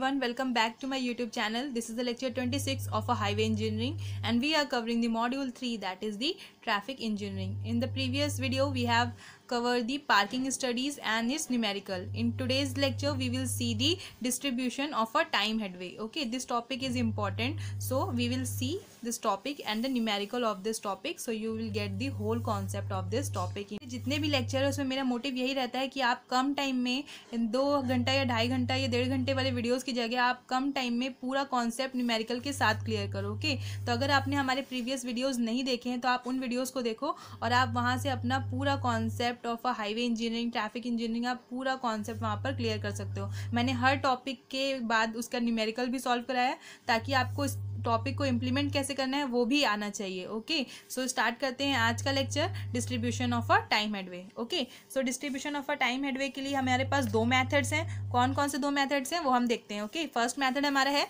everyone, welcome back to my YouTube channel. This is the lecture 26 of a highway engineering and we are covering the module 3 that is the traffic engineering. In the previous video we have covered the parking studies and its numerical. In today's lecture, we will see the distribution of a time headway. Okay, this topic is important. So we will see this topic and the numerical of this topic. So you will get the whole concept of this topic. जितने भी lecture है, उसमें मेरा motive यही रहता है कि आप कम टाइम में दो घंटा या ढाई घंटा या डेढ़ घंटे वाले वीडियोस की जगह आप कम टाइम में पूरा कॉन्सेप्ट न्यूमेरिकल के साथ क्लियर करो ओके तो अगर आपने हमारे प्रीवियस वीडियोस नहीं देखे हैं तो आप उन वीडियोस को देखो और आप वहाँ से अपना पूरा concept of a highway engineering traffic engineering आप पूरा कॉन्सेप्ट वहाँ पर क्लियर कर सकते हो। मैंने हर टॉपिक के बाद उसका न्यूमेरिकल भी सॉल्व कराया ताकि आपको टॉपिक को इम्प्लीमेंट कैसे करना है, वो भी आना चाहिए ओके सो स्टार्ट करते हैं आज का lecture distribution of a time headway okay so distribution of a time headway के लिए हमारे पास दो मैथड्स हैं। कौन कौन से दो मैथड्स हैं, वो हम देखते हैं ओके फ़र्स्ट मैथड हमारा है।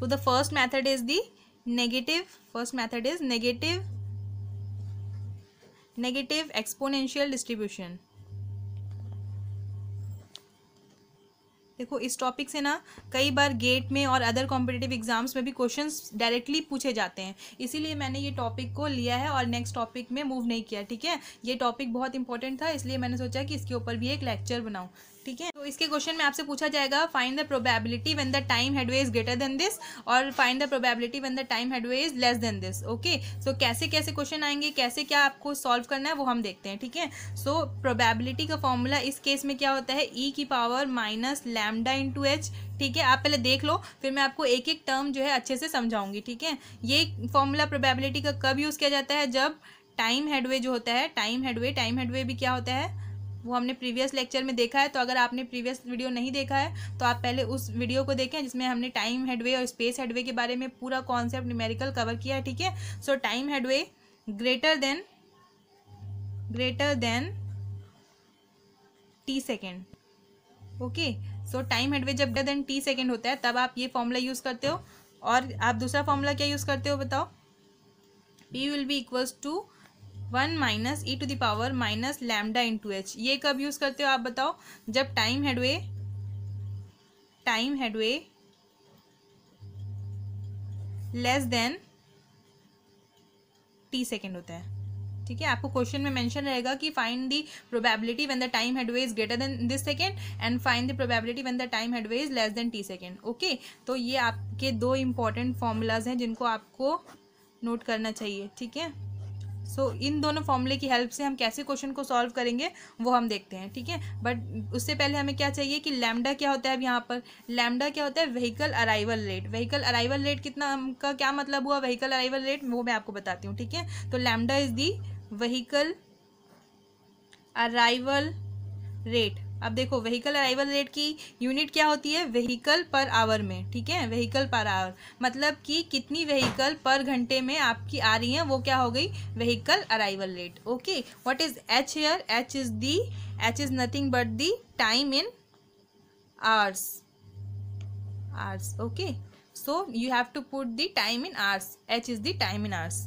तो the first method is the negative first method is negative negative exponential distribution देखो, इस टॉपिक से ना कई बार गेट में और अदर कॉम्पिटेटिव एग्ज़ाम्स में भी क्वेश्चंस डायरेक्टली पूछे जाते हैं। इसीलिए मैंने ये टॉपिक को लिया है और नेक्स्ट टॉपिक में मूव नहीं किया, ठीक है? ये टॉपिक बहुत इंपॉर्टेंट था, इसलिए मैंने सोचा कि इसके ऊपर भी एक लेक्चर बनाऊँ। ठीक है? तो इसके क्वेश्चन में आपसे पूछा जाएगा find the probability when the time headway is greater than this और find the probability when the time headway is less than this okay so कैसे कैसे क्वेश्चन आएँगे, कैसे क्या आपको सॉल्व करना है, वो हम देखते हैं, ठीक है? सो प्रोबेबिलिटी का फॉर्मूला इस केस में क्या होता है? ई e की power minus lambda into H ठीक है? आप पहले देख लो, फिर मैं आपको एक एक टर्म जो है अच्छे से समझाऊँगी, ठीक है? ये फॉर्मूला प्रोबेबिलिटी का कब यूज़ किया जाता है? जब टाइम हेडवे जो होता है टाइम हेडवे टाइम हेडवे भी क्या होता है? वो हमने प्रीवियस लेक्चर में देखा है तो अगर आपने प्रीवियस वीडियो नहीं देखा है तो आप पहले उस वीडियो को देखें जिसमें हमने टाइम हेडवे और स्पेस हेडवे के बारे में पूरा कॉन्सेप्ट न्यूमेरिकल कवर किया है, ठीक है? So time headway greater than greater than T second okay so time headway जब ग्रेटर देन टी सेकेंड होता है, तब आप ये फॉर्मूला यूज़ करते हो। और आप दूसरा फॉर्मूला क्या यूज़ करते हो, बताओ? P will be equals to one minus e to the power minus lambda into H. ये कब यूज़ करते हो आप बताओ? जब time headway time headway less than T second होता है। ठीक है? आपको क्वेश्चन में मेंशन रहेगा कि find the probability when the time headway is greater than this second and find the probability when the time headway is less than T second. Okay? तो ये आपके दो इंपॉर्टेंट फॉर्मूलाज हैं जिनको आपको नोट करना चाहिए। ठीक है? सो so, इन दोनों फॉर्मूले की हेल्प से हम कैसे क्वेश्चन को सॉल्व करेंगे वो हम देखते हैं ठीक है? बट उससे पहले हमें क्या चाहिए कि लैमडा क्या होता है अब यहाँ पर? लैमडा क्या होता है? Vehicle arrival rate vehicle arrival rate कितना का क्या मतलब हुआ? व्हीकल अराइवल रेट वो मैं आपको बताती हूँ ठीक है? तो lambda is the vehicle arrival rate अब देखो व्हीकल अराइवल रेट की यूनिट क्या होती है? व्हीकल पर आवर में, ठीक है? व्हीकल पर आवर मतलब कि कितनी व्हीकल पर घंटे में आपकी आ रही हैं, वो क्या हो गई? Vehicle arrival rate okay what is h here h is the h is nothing but the time in hours hours okay so you have to put the time in hours h is the time in hours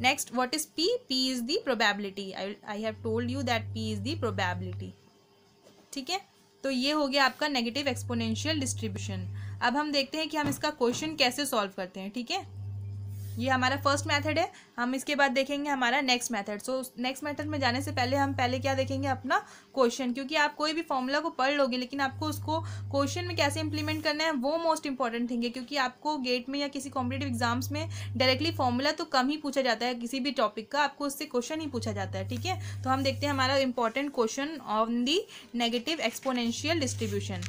next, what is p? P is the probability. I i have told you that p is the probability. ठीक है? तो ये हो गया आपका negative exponential distribution अब हम देखते हैं कि हम इसका क्वेश्चन कैसे सॉल्व करते हैं, ठीक है? ये हमारा फ़र्स्ट मेथड है। हम इसके बाद देखेंगे हमारा next method so next method में जाने से पहले हम पहले क्या देखेंगे अपना क्वेश्चन क्योंकि आप कोई भी फॉर्मूला को पढ़ लोगे, लेकिन आपको उसको क्वेश्चन में कैसे इंप्लीमेंट करना है, वो मोस्ट इंपॉर्टेंट थिंग है। क्योंकि आपको गेट में या किसी कॉम्पिटेटिव एग्ज़ाम्स में डायरेक्टली फॉर्मूला तो कम ही पूछा जाता है, किसी भी टॉपिक का। आपको उससे क्वेश्चन ही पूछा जाता है, ठीक है? तो हम देखते हैं हमारा important question on the negative exponential distribution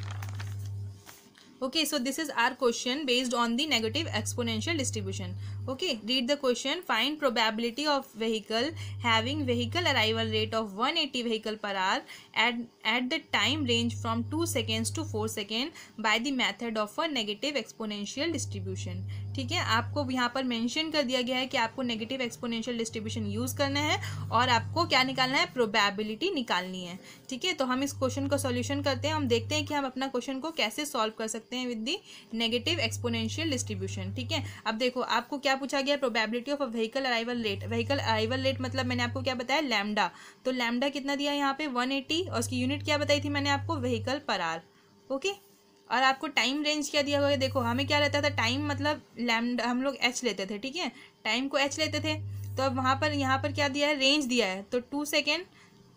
okay so this is our question based on the negative exponential distribution. Okay read the question. Find probability of vehicle having vehicle arrival rate of 180 vehicle per hour at at the time range from 2 seconds to 4 second by the method of a negative exponential distribution ठीक है? आपको यहाँ पर mention कर दिया गया है कि आपको नेगेटिव एक्सपोनेंशियल डिस्ट्रीब्यूशन यूज़ करना है और आपको क्या निकालना है? प्रोबेबिलिटी निकालनी है। ठीक है? तो हम इस क्वेश्चन का सॉल्यूशन करते हैं। हम देखते हैं कि हम अपना क्वेश्चन को कैसे सॉल्व कर सकते हैं with the negative exponential distribution ठीक है? अब देखो, आपको क्या पूछा गया probability of a vehicle arrival rate vehicle arrival rate मतलब मैंने आपको क्या बताया? लैमडा तो लैमडा कितना दिया यहाँ पे? वन और उसकी यूनिट क्या बताई थी मैंने आपको? व्हीकल पर आर ओके और आपको टाइम रेंज क्या दिया हुआ है? देखो, हमें क्या रहता था? टाइम मतलब लैम्ड हम लोग एच लेते थे, ठीक है? टाइम को एच लेते थे। तो अब वहाँ पर, यहाँ पर क्या दिया है? रेंज दिया है। तो two second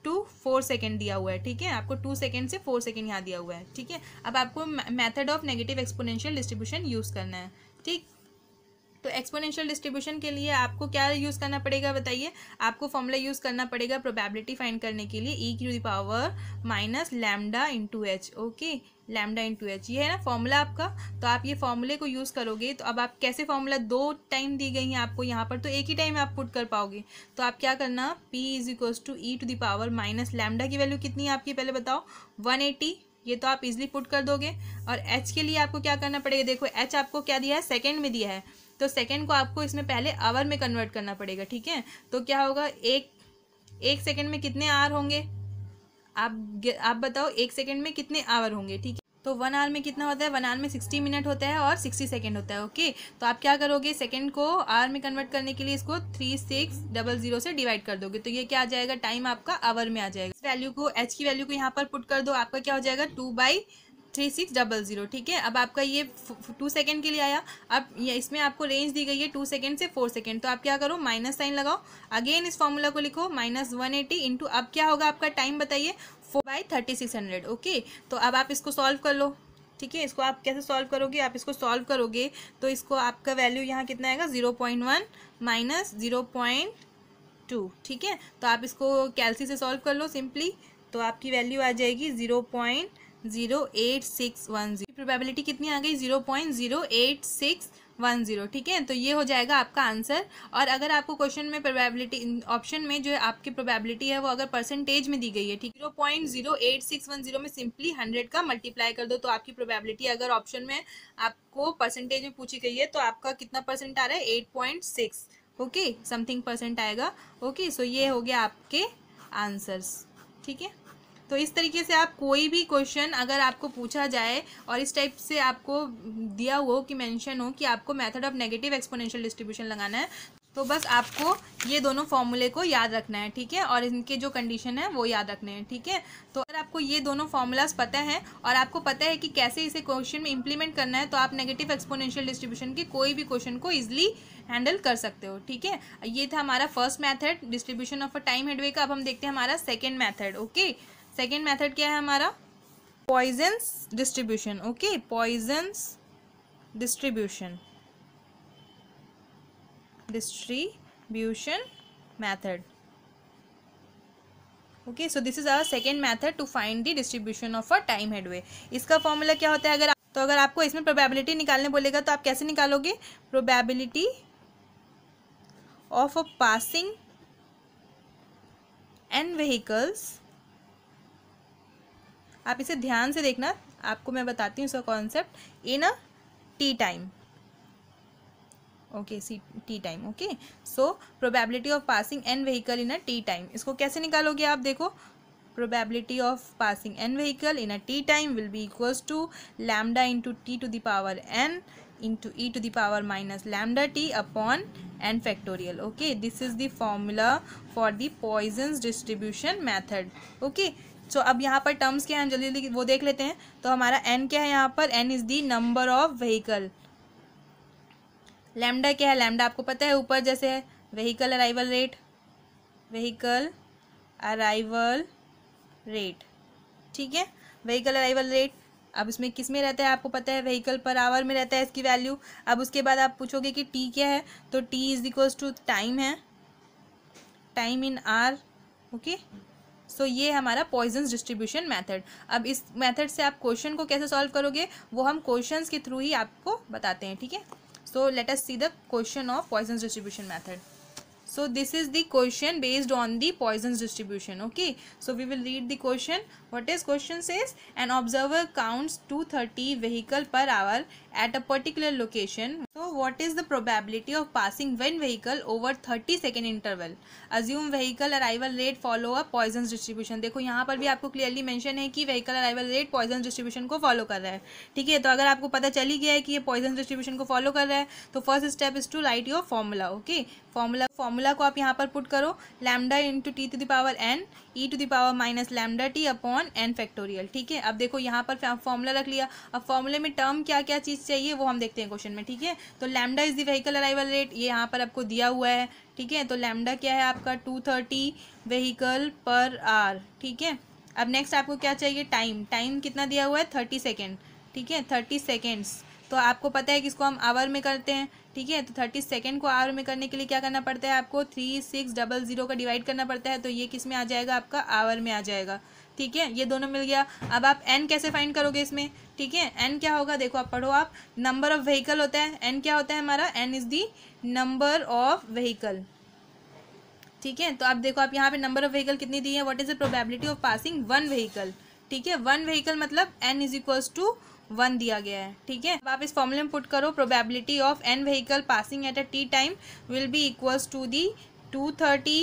two four second दिया हुआ है, ठीक है? आपको टू सेकेंड से फोर सेकेंड यहाँ दिया हुआ है, ठीक है? अब आपको method of negative exponential distribution use करना है, ठीक? तो एक्सपोनेंशियल डिस्ट्रीब्यूशन के लिए आपको क्या यूज़ करना पड़ेगा बताइए? आपको फॉर्मूला यूज़ करना पड़ेगा प्रोबेबिलिटी फाइंड करने के लिए ई की to power minus lambda into h okay lambda into h ये है ना फॉर्मूला आपका? तो आप ये फॉर्मूले को यूज़ करोगे तो अब आप कैसे फॉर्मूला दो टाइम दी गई हैं आपको यहाँ पर तो एक ही टाइम आप पुट कर पाओगे। तो आप क्या करना p is equals to e to the power minus lambda की वैल्यू कितनी है आपकी, पहले बताओ। वन एटी ये तो आप इजिली पुट कर दोगे। और एच के लिए आपको क्या करना पड़ेगा, देखो एच आपको क्या दिया है सेकेंड में दिया है। तो सेकेंड को आपको इसमें पहले आवर में कन्वर्ट करना पड़ेगा, ठीक है? तो क्या होगा? एक एक सेकेंड में कितने आवर होंगे? आप आप बताओ, एक सेकेंड में कितने आवर होंगे, ठीक है? तो वन आवर में कितना होता है? वन आवर में सिक्सटी मिनट होता है और सिक्सटी सेकेंड होता है ओके तो आप क्या करोगे? सेकेंड को आवर में कन्वर्ट करने के लिए इसको थ्री सिक्स डबल ज़ीरो से डिवाइड कर दोगे तो ये क्या आ जाएगा? टाइम आपका आवर में आ जाएगा। इस वैल्यू को एच की वैल्यू को यहाँ पर पुट कर दो, आपका क्या हो जाएगा? Two by three six double zero, ठीक है? अब आपका ये टू सेकेंड के लिए आया। अब ये, इसमें आपको रेंज दी गई है टू सेकेंड से फोर सेकेंड तो आप क्या करो? माइनस साइन लगाओ। अगेन इस फॉर्मूला को लिखो। माइनस वन एटी इंटू अब क्या होगा आपका? टाइम बताइए। Four by thirty six hundred okay तो अब आप इसको सॉल्व कर लो। ठीक है? इसको आप कैसे सॉल्व करोगे? आप इसको सॉल्व करोगे तो इसको आपका वैल्यू यहाँ कितना आएगा? Zero point one minus zero point two ठीक है? तो आप इसको कैलसी से सॉल्व कर लो सिंपली तो आपकी वैल्यू आ जाएगी zero point zero eight six one zero. Probability कितनी आ गई? Zero point zero eight six one zero. ठीक है? तो ये हो जाएगा आपका आंसर। और अगर आपको क्वेश्चन में प्रोबेबिलिटी ऑप्शन में जो आपकी प्रोबेबिलिटी है, वो अगर परसेंटेज में दी गई है, ठीक zero point zero eight six one zero में सिंपली हंड्रेड का मल्टीप्लाई कर दो तो आपकी प्रोबेबिलिटी अगर ऑप्शन में आपको परसेंटेज में पूछी गई है तो आपका कितना परसेंट आ रहा है? Eight point six. Okay? Something percent आएगा। ओके? सो ये हो गया आपके आंसर्स। ठीक है? तो इस तरीके से आप कोई भी क्वेश्चन अगर आपको पूछा जाए और इस टाइप से आपको दिया हो कि मेंशन हो कि आपको method of negative exponential distribution लगाना है तो बस आपको ये दोनों फॉर्मूले को याद रखना है, ठीक है? और इनके जो कंडीशन है वो याद रखने हैं, ठीक है? तो अगर आपको ये दोनों फॉर्मूलाज पता है और आपको पता है कि कैसे इसे क्वेश्चन में इंप्लीमेंट करना है तो आप नेगेटिव एक्सपोनेंशियल डिस्ट्रीब्यूशन के कोई भी क्वेश्चन को ईजिली हैंडल कर सकते हो, ठीक है? ये था हमारा first method distribution of a time headway का, अब हम देखते हैं हमारा second method okay second method क्या है हमारा? Poisson's distribution okay Poisson's distribution distribution method okay so this is our second method to find the distribution of a time headway इसका फॉर्मूला क्या होता है? अगर तो अगर आपको इसमें प्रोबेबिलिटी निकालने बोलेगा तो आप कैसे निकालोगे? Probability of a passing n vehicles आप इसे ध्यान से देखना। आपको मैं बताती हूँ इसका concept in a t time okay c t time okay so probability of passing n vehicle in a t time इसको कैसे निकालोगे आप? देखो probability of passing n vehicle in a t time will be equals to lambda into t to the power n into e to the power minus lambda t upon n factorial okay this is the formula for the Poisson distribution method okay so अब यहाँ पर terms क्या हैं जल्दी जल्दी वो देख लेते हैं। तो हमारा एन क्या है यहाँ पर? N is the number of vehicle lambda क्या है? लैमडा आपको पता है, ऊपर जैसे है vehicle arrival rate vehicle arrival rate ठीक है? व्हीकल अराइवल रेट अब इसमें किसमें रहता है आपको पता है? व्हीकल पर आवर में रहता है इसकी वैल्यू अब उसके बाद आप पूछोगे कि टी क्या है? तो t is equals to time है. Time in hour okay so so, ये हमारा पॉइजन डिस्ट्रीब्यूशन मैथड अब इस मैथड से आप क्वेश्चन को कैसे सॉल्व करोगे? वो हम क्वेश्चन के थ्रू ही आपको बताते हैं ठीक है? So let's see the question of Poisson distribution method so this is the question based on the Poisson distribution okay so we will read the question what is question says an observer counts two thirty vehicle per hour at a particular location what is the probability of passing one vehicle over thirty second interval assume vehicle arrival rate follow a Poisson distribution देखो, यहाँ पर भी आपको clearly mention है कि vehicle arrival rate Poisson distribution को follow कर रहा है। ठीक है तो अगर आपको पता चल गया है कि ये पॉइजन डिस्ट्रीब्यूशन को फॉलो कर रहा है तो first step is to write your formula okay formula formula को आप यहाँ पर पुट करो lambda into t to the power n e to the power minus lambda t upon n factorial ठीक है? अब देखो, यहाँ पर फॉर्मूला रख लिया। अब फॉर्मूले में टर्म क्या क्या चीज़ चाहिए, वो हम देखते हैं क्वेश्चन में, ठीक है? तो lambda is the vehicle arrival rate ये यहाँ पर आपको दिया हुआ है, ठीक है? तो लैमडा क्या है आपका? Two thirty vehicle per hour ठीक है? अब नेक्स्ट आपको क्या चाहिए? टाइम टाइम कितना दिया हुआ है? थर्टी सेकेंड ठीक है? थर्टी सेकेंड्स तो आपको पता है कि इसको हम आवर में करते हैं, ठीक है? तो थर्टी सेकेंड को आवर में करने के लिए क्या करना पड़ता है आपको? थ्री सिक्स डबल ज़ीरो का डिवाइड करना पड़ता है तो ये किसमें आ जाएगा? आपका आवर में आ जाएगा, ठीक है? ये दोनों मिल गया। अब आप एन कैसे फाइंड करोगे इसमें? ठीक है? एन क्या होगा? देखो, आप पढ़ो आप। नंबर ऑफ़ व्हीकल होता है। एन क्या होता है हमारा? N is the number of vehicle ठीक है? तो आप देखो, आप यहाँ पे नंबर ऑफ़ व्हीकल कितनी दी है? What is the probability of passing one vehicle ठीक है? वन व्हीकल मतलब n is equals to one दिया गया है। ठीक है? अब आप इस फॉर्मूले में पुट करो probability of n vehicle passing at a t time will be equals to the two thirty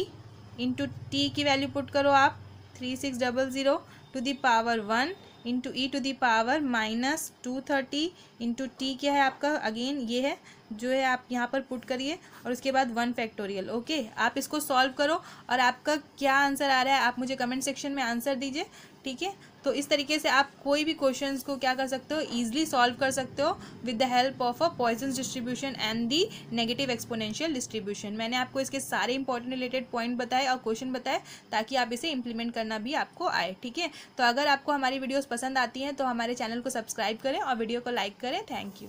into t की वैल्यू पुट करो आप। Three six double zero to the power one into e to the power minus two thirty into t क्या है आपका? Again ये है, जो है आप यहाँ पर पुट करिए और उसके बाद वन फैक्टोरियल ओके आप इसको सॉल्व करो और आपका क्या आंसर आ रहा है, आप मुझे कमेंट सेक्शन में आंसर दीजिए, ठीक है? तो इस तरीके से आप कोई भी क्वेश्चंस को क्या कर सकते हो? ईजिली सॉल्व कर सकते हो with the help of a Poisson distribution and the negative exponential distribution मैंने आपको इसके सारे इंपॉर्टेंट रिलेटेड पॉइंट बताए और क्वेश्चन बताए ताकि आप इसे इंप्लीमेंट करना भी आपको आए, ठीक है? तो अगर आपको हमारी वीडियोज़ पसंद आती हैं तो हमारे चैनल को सब्सक्राइब करें और वीडियो को लाइक करें. Thank you